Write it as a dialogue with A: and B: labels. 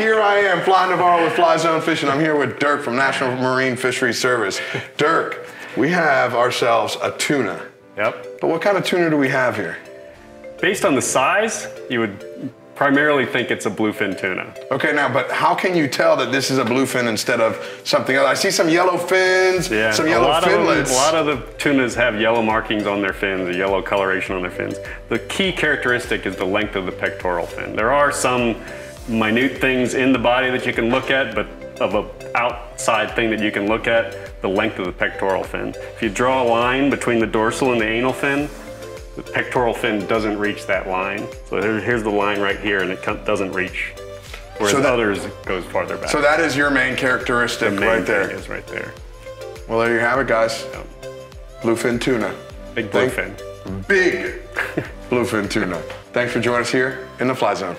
A: here I am, Fly Navarro with Fly Zone Fishing. I'm here with Derke from National Marine Fisheries Service. Derke, we have ourselves a tuna.
B: Yep.
A: But what kind of tuna do we have here?
B: Based on the size, you would primarily think it's a bluefin tuna.
A: Okay, now, but how can you tell that this is a bluefin instead of something else? I see some yellow fins,
B: Yeah,
A: some
B: a
A: yellow
B: lot of them-
A: finlets.
B: a lot of the tunas have yellow markings on their fins, a yellow coloration on their fins. The key characteristic is the length of the pectoral fin. There are some minute things in the body that you can look at, but of a outside thing that you can look at, the length of the pectoral fin. If you draw a line between the dorsal and the anal fin, the pectoral fin doesn't reach that line. So here's the line right here, and it doesn't reach. Whereas
A: So that-
B: others goes farther back.
A: so that is your main characteristic
B: the main
A: right there.
B: is right there.
A: Well, there you have it, guys. Bluefin tuna.
B: Big bluefin.
A: Big bluefin tuna. Thanks for joining us here in the Fly Zone.